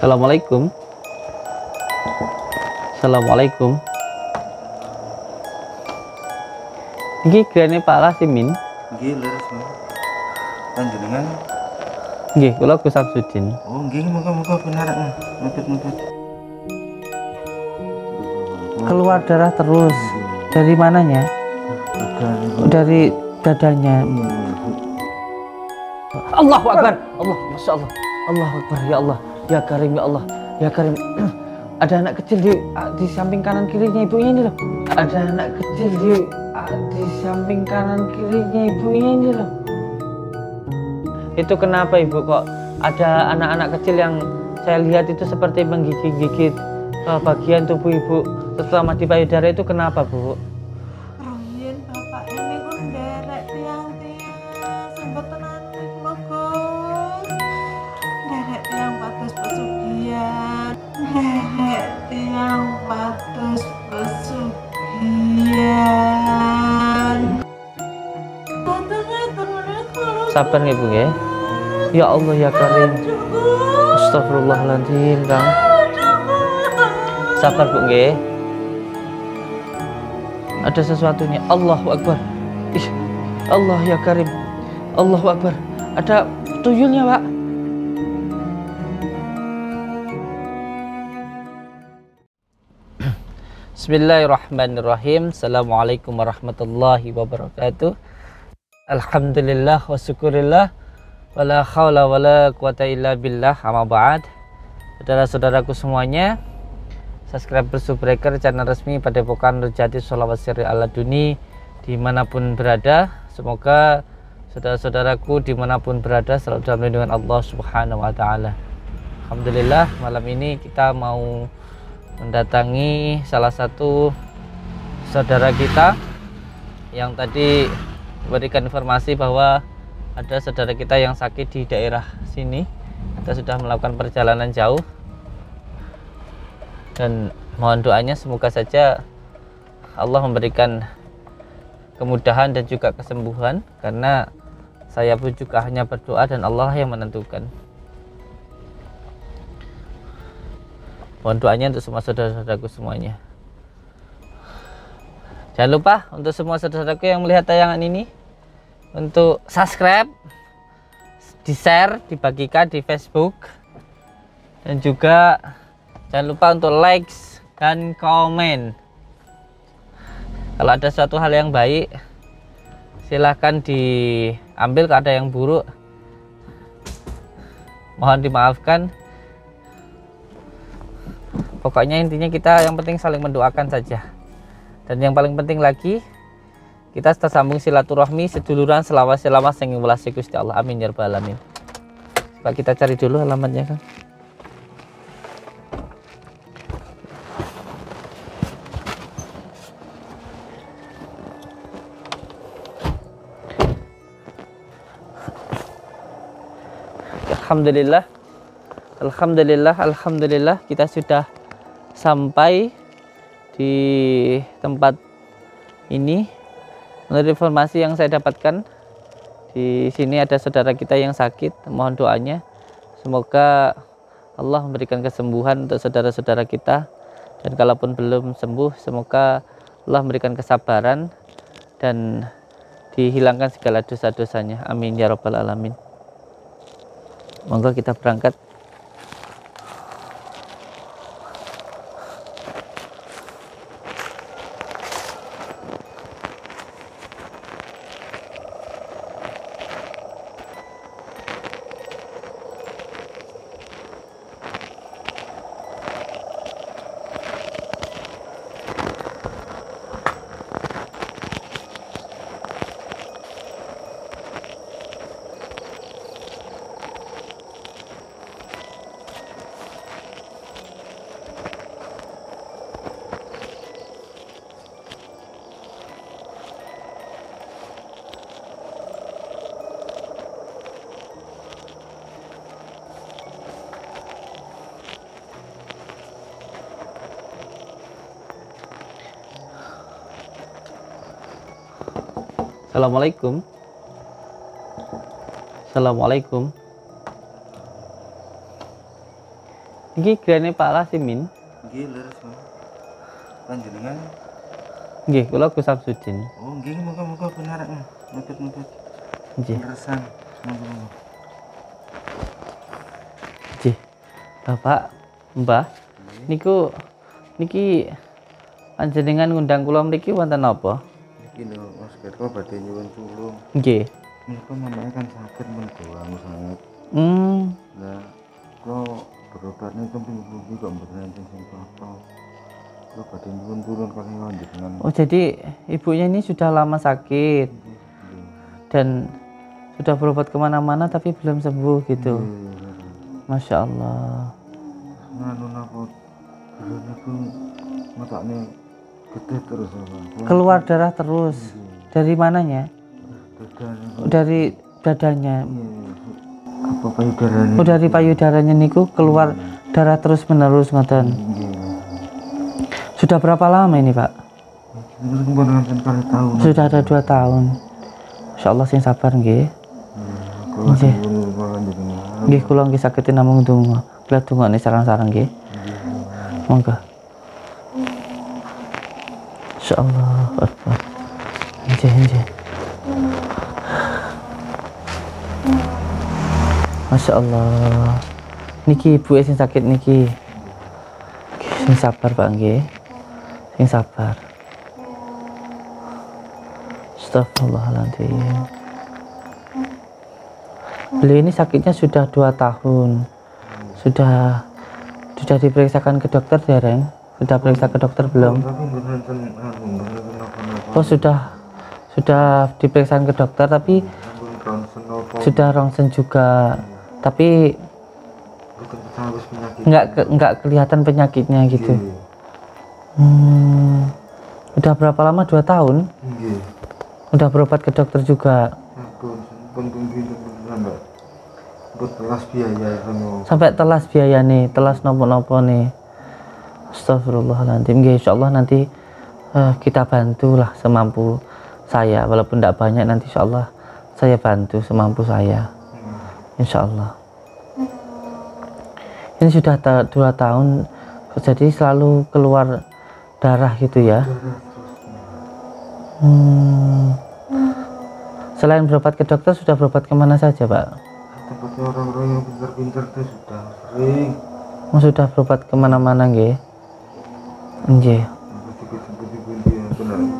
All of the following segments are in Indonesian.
Assalamualaikum. Assalamualaikum. Iki grene Pak Lasimin. Nggih, leres. Panjenengan Nggih, kula Gus Samsudin. Oh, nggih, muga-muga benar. Mepet-mepet. Keluar darah terus. Dari mananya? Dari dadanya. Allahu Akbar. Allah, Masya Allah. Allahu Akbar. Ya Allah. Ya Karim, ya Allah. Ya Karim. Ada anak kecil di di samping kanan kirinya ibunya ini loh. Ada anak kecil di di samping kanan kirinya ibunya ini loh. Itu kenapa ibu kok ada anak-anak kecil yang saya lihat itu seperti menggigit-gigit eh, bagian tubuh ibu setelah mati payudara itu kenapa bu? Sabar nih bu ya. Ya Allah ya Karim. Astagfirullahaladzim kang. Sabar bu nggih. Ada sesuatunya. Allahu Akbar. Ih, Allah ya Karim. Allahu Akbar. Ada tuyulnya pak. Bismillahirrahmanirrahim. Assalamualaikum warahmatullahi wabarakatuh. Alhamdulillah wa syukurillah. Wala khawla wala quwata illa billah. Amma ba'd. Saudara-saudaraku semuanya subscriber subbreaker channel resmi Padepokan Rejati Sholawat Siri ala Duni di mana pun berada. Semoga saudara-saudaraku di mana pun berada selalu dalam lindungan Allah subhanahu wa ta'ala. Alhamdulillah malam ini kita mau mendatangi salah satu saudara kita yang tadi memberikan informasi bahwa ada saudara kita yang sakit di daerah sini. Kita sudah melakukan perjalanan jauh. Dan mohon doanya semoga saja Allah memberikan kemudahan dan juga kesembuhan karena saya pun juga hanya berdoa dan Allah yang menentukan. Mohon doanya untuk semua saudara-saudaraku semuanya jangan lupa untuk semua saudara-saudaraku yang melihat tayangan ini untuk subscribe di share dibagikan di Facebook. Dan juga jangan lupa untuk likes dan komen. Kalau ada suatu hal yang baik silahkan diambil kalau ada yang buruk mohon dimaafkan. Pokoknya intinya kita yang penting saling mendoakan saja dan yang paling penting lagi kita tersambung silaturahmi seduluran selawas selawas yang welasi Gusti Allah. Amin ya rabbal alamin. Coba kita cari dulu alamatnya kan Alhamdulillah. Alhamdulillah Alhamdulillah. Kita sudah sampai di tempat ini. Menurut informasi yang saya dapatkan di sini ada saudara kita yang sakit mohon doanya. Semoga Allah memberikan kesembuhan untuk saudara-saudara kita. Dan kalaupun belum sembuh semoga Allah memberikan kesabaran dan dihilangkan segala dosa-dosanya. Amin ya robbal alamin. Monggo kita berangkat Assalamualaikum. Assalamualaikum. Iki grene Pak Lasimin. Nggih leres Bang. Panjenengan Nggih, kula Gus Samsudin. Oh nggih muga-muga benar. Nutut-nutut. Nggih. Leresan. Monggo-monggo. Nggih. Bapak, Mbah, niku niki panjenengan ngundang kula mriki wonten apa? Iki lho Mas Ketko badhe nyuwun tulung. Nggih. Menika mamanya kan sakit men doang sangat. Hmm, Lah kok berobatnya kan minggu kok mboten enten sing apa. Kok badhe nyuwun tulung kali dengan oh jadi ibunya ini sudah lama sakit dan sudah berobat ke mana-mana tapi belum sembuh gitu. Masya Allah. nganu napa belum itu matanya terus Keluar darah terus. Dari mananya? Dari dadanya. apa payudaranya Oh dari payudaranya niku keluar darah terus menerus ngoten. Iya. Sudah berapa lama ini Pak? Sudah ada dua tahun. Insya Allah sing sabar nggih. kalau Nggih. Nggih kula nggih saged namung donga. Kula dongane sarang-sarang nggih. Monggo. Insyaallah. Akbar. Nggih nggih. Masya Allah. Niki ibu sing sakit niki. Sing sabar Pak nggih. Sing sabar. Astagfirullahaladzim. Beliau ini sakitnya sudah dua tahun. Sudah sudah diperiksakan ke dokter dereng? Sudah periksa ke dokter belum? Oh sudah sudah diperiksa ke dokter tapi sudah rongsen juga. Tapi nggak nggak kelihatan penyakitnya gitu. Hmm, udah berapa lama? Dua tahun? Udah berobat ke dokter juga. Sampai telas biaya nih, telas nopo-nopo nih. Astagfirullahaladzim. Nggih, insyaallah nanti eh, kita bantulah semampu saya. Walaupun tidak banyak nanti insyaallah saya bantu semampu saya. Insyaallah. Ini sudah ta- dua tahun, jadi selalu keluar darah gitu ya. Hmm. Selain berobat ke dokter, sudah berobat ke mana saja, Pak? tempatnya orang-orang yang pintar-pintar tuh sudah sering Oh, sudah berobat ke mana-mana, nggih? Nggih. nih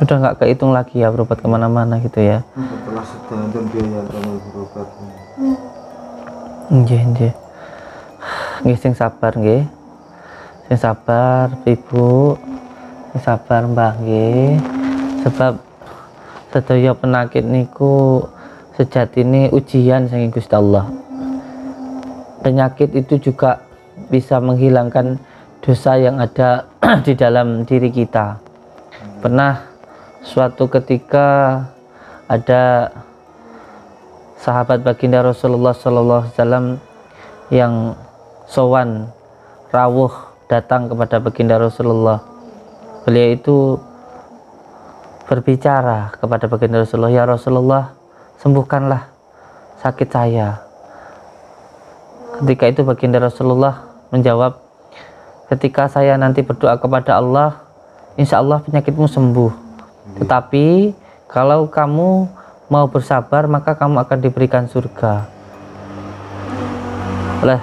Sudah nggak kehitung lagi ya berobat ke mana-mana gitu ya? setelah setahun biaya berobat Nggih, nggih. Nggih sing sabar nggih. Sing sabar, Ibu. Sing sabar, Mbah nggih. Sebab sedaya penyakit niku sejatine ujian saking Gusti Allah. Penyakit itu juga bisa menghilangkan dosa yang ada di dalam diri kita. Pernah suatu ketika ada sahabat baginda Rasulullah Sallallahu Alaihi Wasallam yang sowan rawuh datang kepada baginda Rasulullah. Beliau itu berbicara kepada baginda Rasulullah, ya Rasulullah, sembuhkanlah sakit saya. Ketika itu baginda Rasulullah menjawab, ketika saya nanti berdoa kepada Allah, insya Allah penyakitmu sembuh. Tetapi kalau kamu mau bersabar, maka kamu akan diberikan surga. Oleh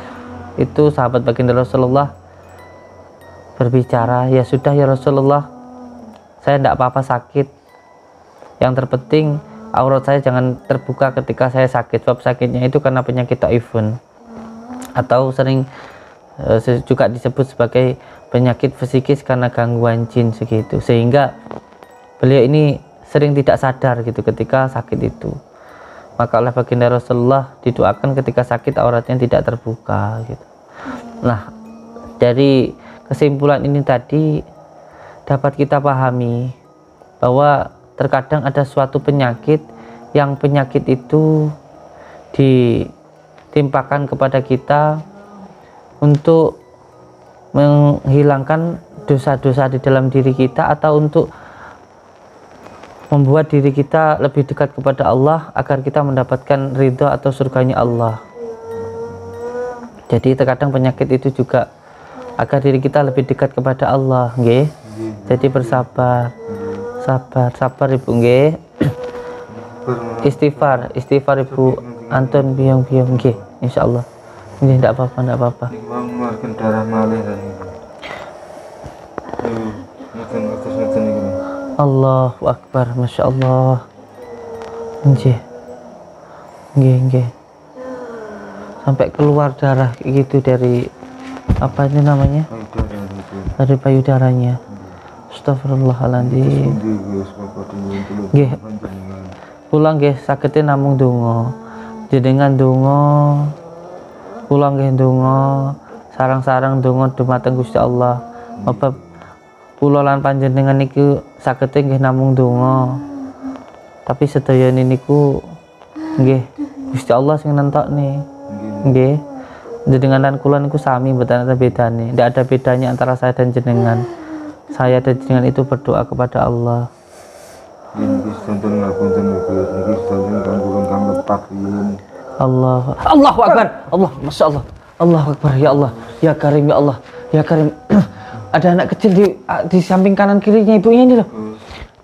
itu sahabat baginda Rasulullah berbicara, ya sudah ya Rasulullah, saya tidak apa-apa sakit. Yang terpenting aurat saya jangan terbuka ketika saya sakit. Sebab sakitnya itu karena penyakit taifun atau sering se- juga disebut sebagai penyakit psikis karena gangguan jin segitu. Sehingga beliau ini sering tidak sadar gitu ketika sakit itu. Maka oleh baginda Rasulullah didoakan ketika sakit auratnya tidak terbuka gitu. Nah, dari kesimpulan ini tadi dapat kita pahami bahwa terkadang ada suatu penyakit yang penyakit itu ditimpakan kepada kita untuk menghilangkan dosa-dosa di dalam diri kita atau untuk membuat diri kita lebih dekat kepada Allah agar kita mendapatkan ridho atau surganya Allah Jadi terkadang penyakit itu juga agar diri kita lebih dekat kepada Allah, nggih. Jadi bersabar. Sabar, sabar Ibu nggih. Istighfar, istighfar Ibu Anton biang-biang nggih, insyaallah. Nggih, enggak apa-apa, enggak apa-apa. Ini mau mengeluarkan darah malih iki. Allahu Akbar, Masya Allah. Nggih. Nggih, nggih. Sampai keluar darah gitu dari apa ini namanya? Dari payudaranya. Astagfirullahaladzim. Nggih. Pulang nggih sakitnya namung donga. Jenengan donga. Pulang nggih. Sarang-sarang donga dumateng Gusti Allah. Bapak kula lan panjenengan niku sakitnya nggih namung donga. Tapi sedaya niku nggih Gusti Allah sing nentokne. Nggih. Jenengan dan kula niku sami mboten ada bedane. Tidak ada bedanya antara saya dan jenengan. Saya dan jenengan itu berdoa kepada Allah. Ngapunten iki. Iki sonten kanggo kang lepak. Allah Allahu Akbar. Allah Masya Allah. Allahu Akbar ya Allah. Ya Karim ya Allah. Ya Karim. Ada anak kecil di di samping kanan kirinya ibunya ini loh.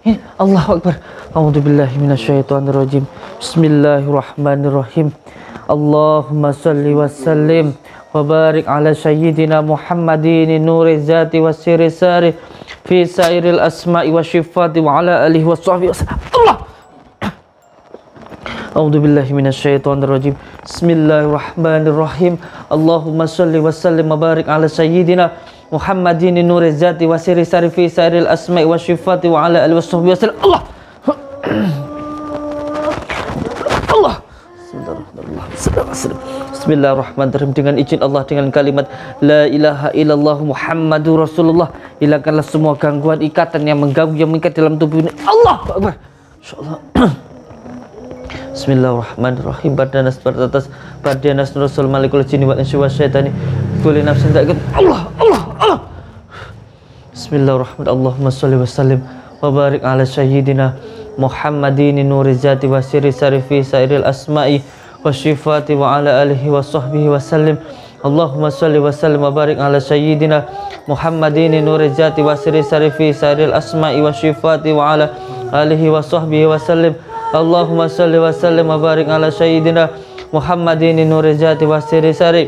Ini Allahu Akbar. A'udzubillahi minasyaitonirrajim. Bismillahirrahmanirrahim. Allahumma salli wa sallim wa barik ala sayyidina Muhammadin nuri zati wa siri sari fi sairil asma'i wa syifati wa ala alihi wa sahbihi wa sallam A'udzubillahi minasyaitonirrajim. Bismillahirrahmanirrahim. Allahumma shalli wa sallim wa barik ala sayyidina Muhammadin zati wa asma'i wa wa ala alihi washabbihi wasallam. Allah. Allah. Bismillahirrahmanirrahim dengan izin Allah dengan kalimat La ilaha illallah Muhammadur Rasulullah hilangkanlah semua gangguan ikatan yang mengganggu yang mengikat dalam tubuh ini Allah Akbar InsyaAllah Bismillahirrahmanirrahim. Bardanas baratas Bardanas Rasul Malikul Jini Wal Insya wa Syaitani. Kulli nafsin da'ikut Allah Allah Allah. Bismillahirrahmanirrahim. Allahumma salli wa sallim Wa barik ala sayyidina Muhammadin Nuri zati wa siri sarifi Sairil asma'i Wa syifati wa ala alihi wa sahbihi wa sallim. Allahumma salli wa sallim wa barik ala sayyidina Muhammadin Nuri zati wa siri sarifi Sairil asma'i wa syifati wa ala alihi wa sahbihi wa sallim Allahumma salli wa sallim wa barik ala sayyidina Muhammadin nuri zati wa siri sari.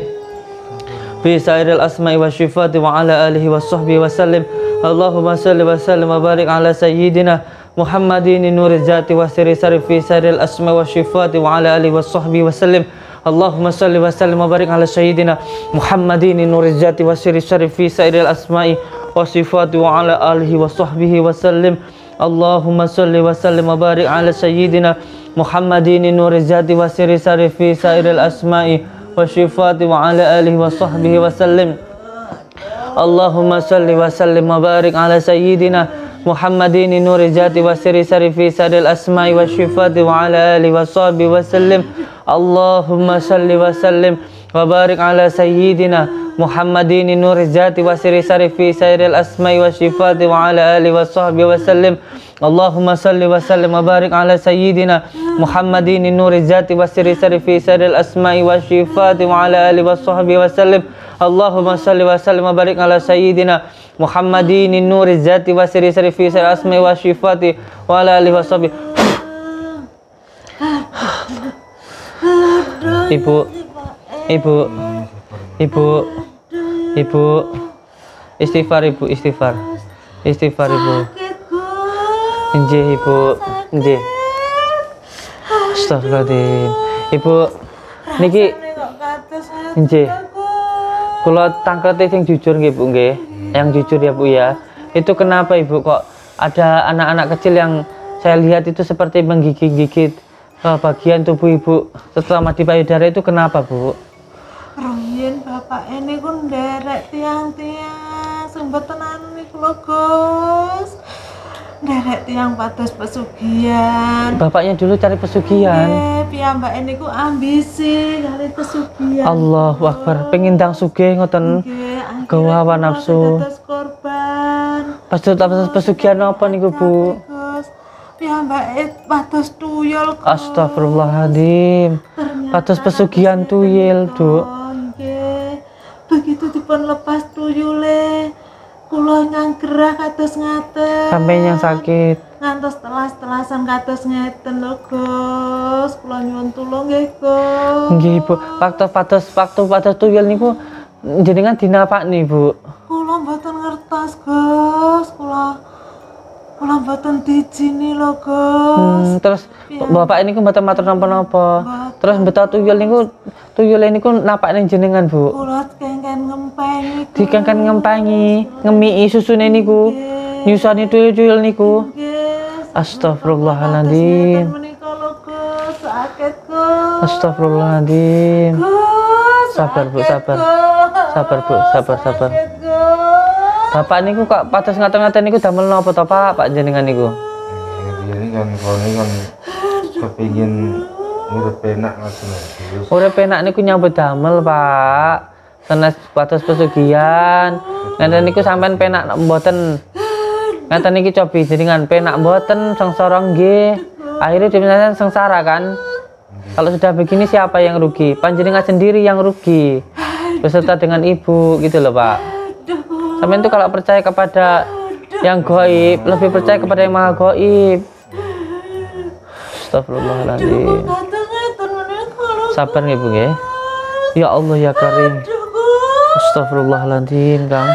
Fi sairil asma'i wa syifati wa ala alihi wa sahbihi wa sallim. Allahumma salli wa sallim wa barik ala sayyidina Muhammadin nuri zati wa siri sari. Fi sairil asma'i wa syifati wa ala alihi wa sahbihi wa sallim. Allahumma salli wa sallim wa barik ala sayyidina Muhammadin nuri zati wa siri sari fi sairil asma'i wa sifati wa ala alihi wa sahbihi wa sallim Allahumma salli wa sallim wa barik ala sayyidina Muhammadin nuri zati wa siri sari fi sairil asma'i wa syifati wa wa ala sayyidina Muhammadin nuri zati wa siri sari fi sairil asma'i wa syifati wa ala alihi wa sahbihi wa sallim Allahumma salli wa sallim wa ala sayyidina Muhammadin nuri zati wa siri sari fi sairil asma'i wa syifati wa ala alihi wa sahbihi wa sallim Allahumma salli wa sallim wa ala sayyidina Muhammadin nuri zati wa siri sari fi sairil asma'i wa syifati wa ala alihi wa sahbihi Ibu Ibu. Ibu. Ibu. Istighfar Ibu. Istighfar. Istighfar Ibu. Nggih Ibu. Nggih Astagfirullahaladzim Ibu. Niki. Gus. kula tangklete sing jujur nggih Bu yang jujur ya Bu ya. Itu kenapa Ibu kok ada anak-anak kecil yang saya lihat itu seperti menggigit-gigit eh, bagian tubuh Ibu setelah di payudara itu kenapa Bu? Bapak ini ku nderek tiang-tiang sumber tenan niku lho Gus. Nderek tiang pados pesugihan. Bapaknya dulu cari pesugihan. Nggih, piyambak ini ku ambisi kali pesugihan. Allahu Akbar, pengen ndang sugih ngoten. Nggih, Gawa nafsu. korban. Pas pesugihan apa niku Bu? Gus. Piyambake pados tuyul. Astagfirullahaladzim. Pados pesugihan tuyul, Duk. Oh, nggih. itu dipun lepas tuyule. Kula nyanggerah kados ngaten. Sampai yang sakit. ngantos telas-telasan kados ngeten lho Gus. Kula nyuwun tulung nggih Gus. Nggih, Bu. Waktu pados waktu pados tuyul niku jenengan dinapakni, Bu. Kula mboten ngertos Gus. Kula kula mboten dijini lho Gus. Hmm, terus Bapak ini mboten matur napa-napa. Terus betul tuyul niku tuyul niku napakne jenengan, Bu. Kula kengken ngempeni. Gus. Dikengken ngempangi, ngemii susune niku. Nyusani tuyul-tuyul niku. Astagfirullahaladzim. Astagfirullahaladzim. Sabar, Bu, sabar. Sabar, Bu, sabar, sabar. Gus. Bapak niku kok pados ngaten-ngaten niku damel napa to, Pak? Pak jenengan niku. Ini kan kalau ini kan kepingin urip enak ngoten. Urip enak niku nyambut damel, Pak. Sanes pados pesugihan. Ngeten niku sampean penak mboten. Ngeten niki cobi jenengan penak mboten sengsara nggih. Akhirnya jenengan sengsara kan? Kalau sudah begini siapa yang rugi? Panjenengan sendiri yang rugi. Beserta dengan ibu gitu loh, Pak. Sampean itu kalau percaya kepada yang goib, lebih percaya kepada yang maha goib. Astagfirullahaladzim. Sabar nggih, Bu nggih. Ya Allah ya Karim. Astagfirullahaladzim, Kang.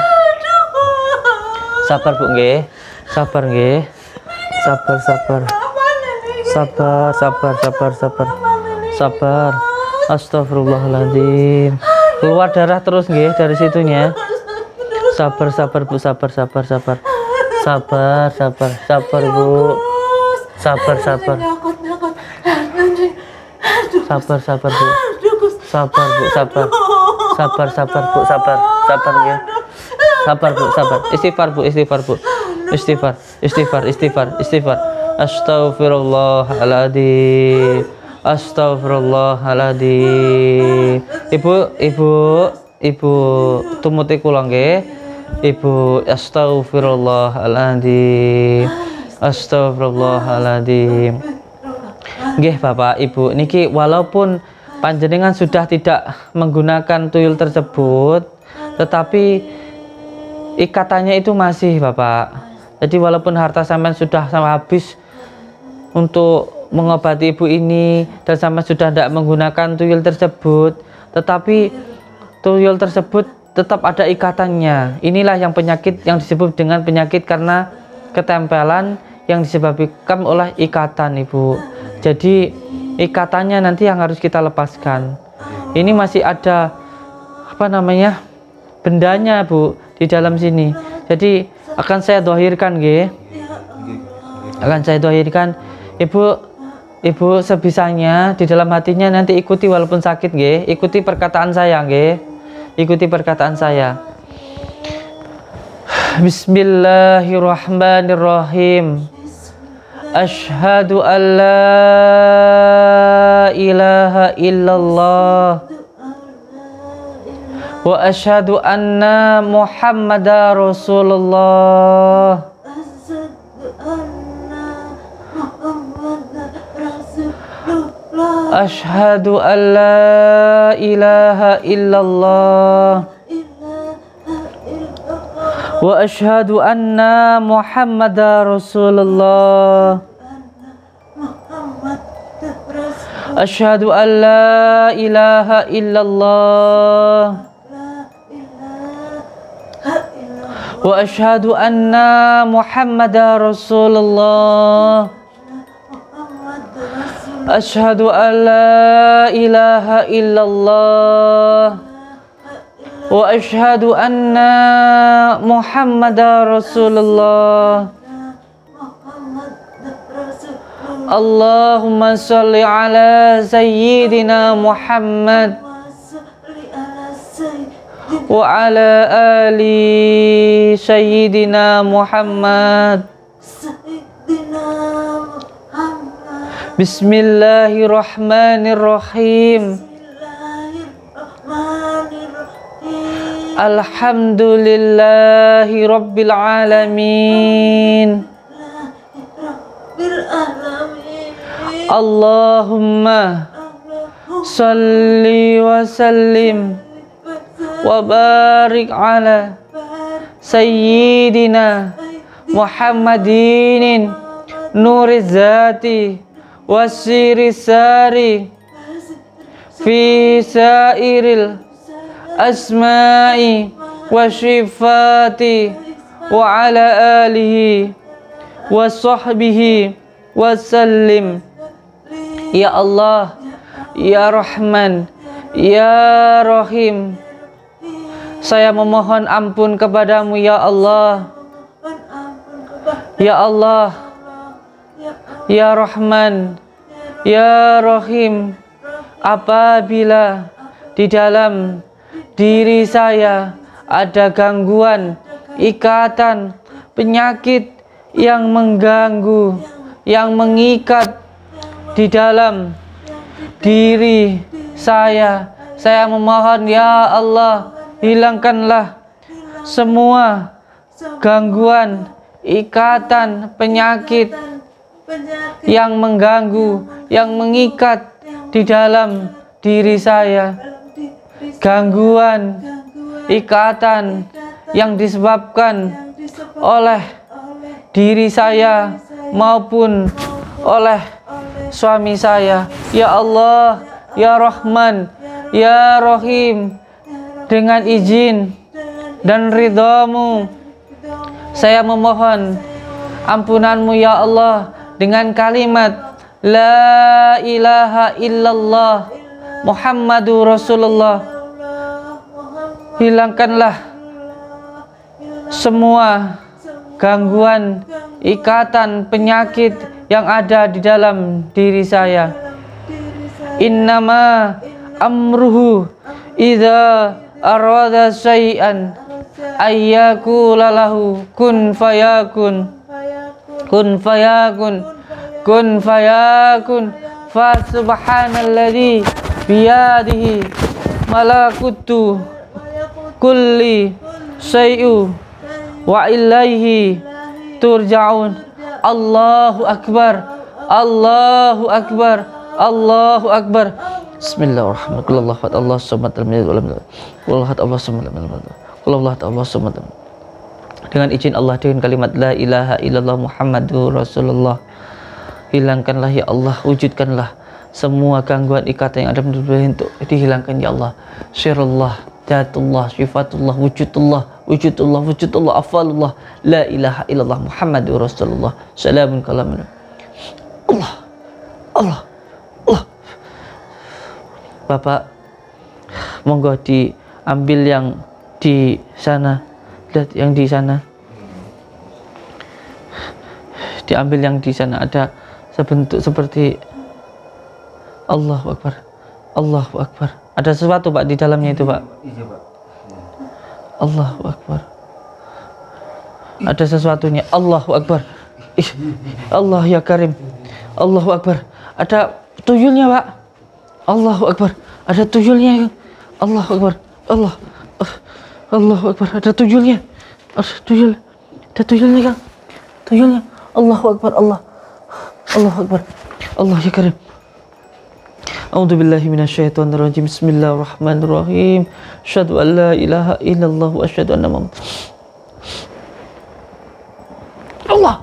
Sabar, Bu nggih. Sabar nggih. Sabar, sabar. Nih? Sabar, sabar, sabar, sabar. Sabar. Astagfirullahaladzim. Keluar darah terus nggih dari situnya. Sabar, sabar, Bu. Sabar, sabar, sabar. Sabar, sabar, sabar, Bu. Sabar, sabar. Sabar, sabar, Bu. Sabar, Bu. Sabar. Sabar, sabar, Bu. Sabar. Sabar ya. Sabar, Bu. Sabar. Istighfar, Bu. Istighfar, Bu. Istighfar. Istighfar, istighfar, istighfar. Astagfirullahaladzim. Astagfirullahaladzim. Ibu, ibu, ibu tumuti kula nggih. Ibu astagfirullahaladzim. Astagfirullahaladzim. Nggih Bapak Ibu, niki walaupun panjenengan sudah tidak menggunakan tuyul tersebut, tetapi ikatannya itu masih Bapak. Jadi walaupun harta sampean sudah sama habis untuk mengobati ibu ini dan sampean sudah tidak menggunakan tuyul tersebut, tetapi tuyul tersebut tetap ada ikatannya. Inilah yang penyakit yang disebut dengan penyakit karena ketempelan yang disebabkan oleh ikatan ibu. Jadi ikatannya nanti yang harus kita lepaskan. Ini masih ada apa namanya bendanya bu di dalam sini. Jadi akan saya dohirkan nggih. Akan saya dohirkan. Ibu Ibu sebisanya di dalam hatinya nanti ikuti walaupun sakit nggih. Ikuti perkataan saya nggih. Ikuti perkataan saya. Bismillahirrahmanirrahim. Ashhadu an la ilaha illallah wa ashhadu anna Muhammadar Rasulullah. Ashhadu an la ilaha illallah wa ashhadu anna Muhammadar Rasulullah. Ashhadu an la ilaha illallah wa ashhadu anna Muhammadar Rasulullah. Ashhadu an la ilaha illallah wa ashhadu anna Muhammadar Rasulullah. Allahumma salli ala sayyidina Muhammad wa ala بسم الله الرحمن الرحيم الحمد لله رب العالمين اللهم صل وسلم وبارك على سيدنا محمد نور الذات wasiri sari fi sairil asma'i wa sifati wa ala alihi wa sahbihi wa sallim. Ya Allah ya Rahman ya Rahim. Saya memohon ampun kepadamu ya Allah. Ya Allah ya Rahman ya Rahim apabila di dalam diri saya ada gangguan ikatan penyakit yang mengganggu yang mengikat di dalam diri saya saya memohon ya Allah hilangkanlah semua gangguan ikatan penyakit yang mengganggu yang mengikat di dalam diri saya. Gangguan ikatan yang disebabkan oleh diri saya maupun oleh suami saya. Ya Allah ya Rahman ya Rahim. Dengan izin dan ridhamu saya memohon ampunanmu ya Allah dengan kalimat La ilaha illallah Muhammadur Rasulullah. Hilangkanlah semua gangguan ikatan penyakit yang ada di dalam diri saya. Innama amruhu idza arada syai'an ayyakula lahu kun fayakun kun fayakun kun fayakun fa subhanalladzi biyadihi malakutu kulli syai'u wa ilaihi turja'un. Allahu akbar Allahu akbar Allahu akbar. Bismillahirrahmanirrahim. Allah Allah samad lam yalid walam yulad. Wallahu Allah walam yulad. Wallahu Allah samad lam dengan izin Allah dengan kalimat la ilaha illallah Muhammadur Rasulullah. Hilangkanlah ya Allah wujudkanlah semua gangguan ikatan yang ada tubuh untuk dihilangkan ya Allah. Syirullah zatullah syifatullah wujudullah wujudullah wujudullah afalullah. La ilaha illallah Muhammadur Rasulullah. Salamun kalamun. Allah Allah Allah. Bapak monggo diambil yang di sana lihat yang di sana. Diambil yang di sana ada sebentuk seperti Allahu Akbar Allahu Akbar. Ada sesuatu Pak di dalamnya itu Pak. Iya pak. Allahu Akbar. Ada sesuatunya Allahu Akbar. Ih, Allah ya Karim. Allahu Akbar. Ada tuyulnya Pak. Allahu Akbar. Ada tuyulnya. Allahu Akbar. Allah. Ah, Allahu Akbar. Ada tuyulnya. Ada tuyul. Ada tuyulnya Kang. Tuyulnya. Allahu Akbar Allah. Allahu Akbar. Allah ya Karim. A'udzu billahi minasyaitonir rajim. Bismillahirrahmanirrahim. Asyhadu an la ilaha illallah wa asyhadu anna Muhammad Allah.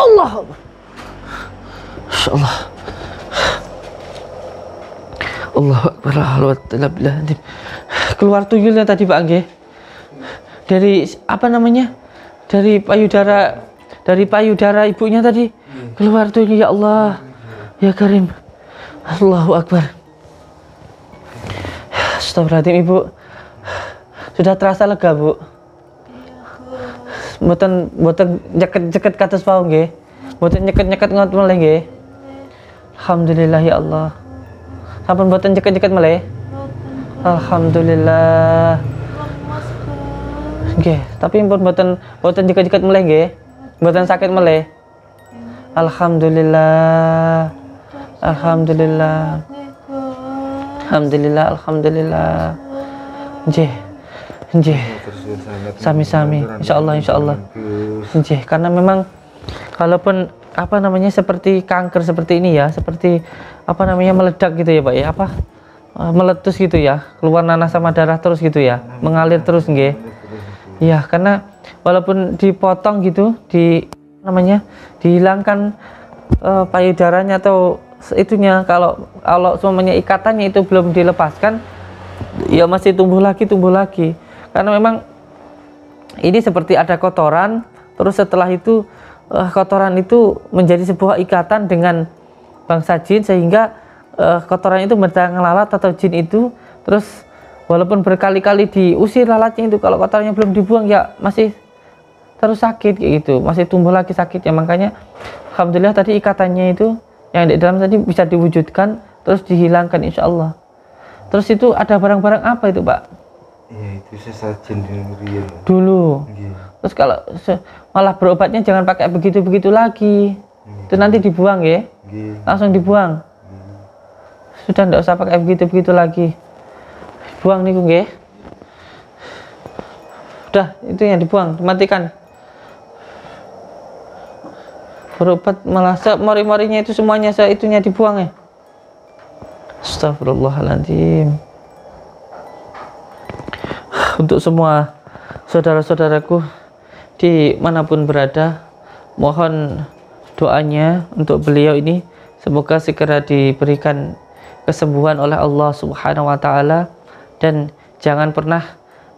Allah. Allah. la illa billah. Keluar tuyulnya tadi Pak nggih. Dari apa namanya? Dari payudara dari payudara ibunya tadi keluar tuh ya Allah ya Karim Allahu Akbar Astagfirullahaladzim ibu sudah terasa lega bu Mboten mboten nyeket-nyeket ke atas pau nggih. Mboten nyeket-nyeket ngot meleh nggih. Alhamdulillah ya Allah. Sampun mboten nyeket-nyeket meleh. Alhamdulillah. Nggih, tapi pun mboten mboten nyeket-nyeket meleh nggih. Mboten sakit meleh. Alhamdulillah. Alhamdulillah. Alhamdulillah, alhamdulillah. Nggih. Nggih. Sami-sami. Insyaallah, insyaallah. Nggih, karena memang kalaupun apa namanya seperti kanker seperti ini ya, seperti apa namanya meledak gitu ya, Pak ya. Apa? eh, meletus gitu ya keluar nanah sama darah terus gitu ya mengalir terus nggih Iya, karena walaupun dipotong gitu, di namanya dihilangkan eh, payudaranya atau itunya kalau kalau semuanya ikatannya itu belum dilepaskan, ya masih tumbuh lagi tumbuh lagi. Karena memang ini seperti ada kotoran, terus setelah itu eh, kotoran itu menjadi sebuah ikatan dengan bangsa jin sehingga eh, kotoran itu berdagang lalat atau jin itu. Terus walaupun berkali-kali diusir lalatnya itu kalau kotorannya belum dibuang ya masih terus sakit kayak gitu. Masih tumbuh lagi sakit ya makanya alhamdulillah tadi ikatannya itu yang di dalam tadi bisa diwujudkan terus dihilangkan insya Allah. Terus itu ada barang-barang apa itu pak Iya itu sesajen ya. dulu. Iya. terus kalau se- malah berobatnya jangan pakai begitu-begitu lagi. Itu nanti dibuang ya? Iya. langsung dibuang? Sudah tidak usah pakai begitu-begitu lagi. Buang nih nggih. Udah itu yang dibuang dimatikan. Berobat malah se mori-morinya itu semuanya se itunya dibuang ya? Astagfirullahaladzim untuk semua saudara-saudaraku di mana pun berada mohon doanya untuk beliau ini. Semoga segera diberikan kesembuhan oleh Allah Subhanahu wa taala dan jangan pernah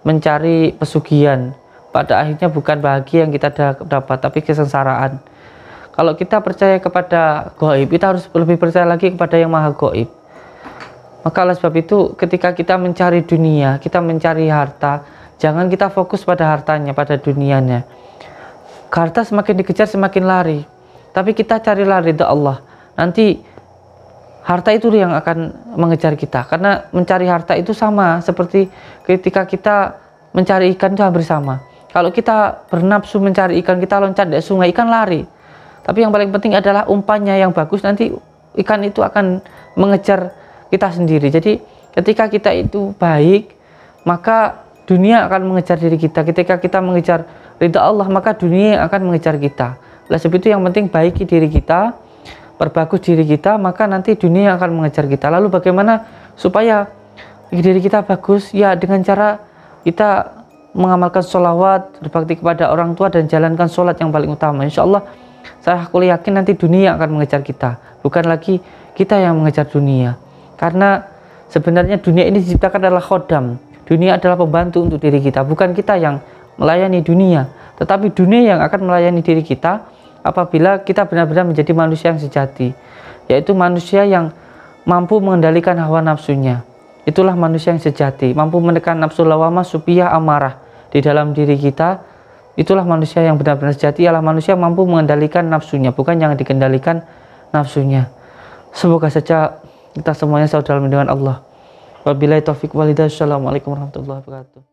mencari pesugihan. Pada akhirnya bukan bahagia yang kita da- dapat tapi kesengsaraan. Kalau kita percaya kepada goib kita harus lebih percaya lagi kepada yang maha goib maka oleh sebab itu ketika kita mencari dunia kita mencari harta jangan kita fokus pada hartanya pada dunianya. Harta semakin dikejar semakin lari. Tapi kita carilah ridha Allah. Nanti harta itu yang akan mengejar kita. Karena mencari harta itu sama seperti ketika kita mencari ikan itu hampir sama. Kalau kita bernafsu mencari ikan kita loncat di sungai ikan lari. Tapi yang paling penting adalah umpannya yang bagus nanti ikan itu akan mengejar kita sendiri. Jadi ketika kita itu baik maka dunia akan mengejar diri kita. Ketika kita mengejar ridha Allah maka dunia akan mengejar kita. Oleh sebab itu yang penting baiki diri kita perbagus diri kita maka nanti dunia akan mengejar kita. Lalu bagaimana supaya diri kita bagus? Ya dengan cara kita mengamalkan sholawat berbakti kepada orang tua dan jalankan sholat yang paling utama. Insya Allah saya aku yakin nanti dunia akan mengejar kita. Bukan lagi kita yang mengejar dunia karena sebenarnya dunia ini diciptakan adalah khodam. Dunia adalah pembantu untuk diri kita bukan kita yang melayani dunia. Tetapi dunia yang akan melayani diri kita apabila kita benar-benar menjadi manusia yang sejati yaitu manusia yang mampu mengendalikan hawa nafsunya. Itulah manusia yang sejati mampu menekan nafsu lawamah supiyah amarah di dalam diri kita. Itulah manusia yang benar-benar sejati ialah manusia yang mampu mengendalikan nafsunya bukan yang dikendalikan nafsunya. Semoga saja kita semuanya selalu dalam lindungan Allah. Wabillahi taufiq walhidayah. Assalamualaikum warahmatullahi wabarakatuh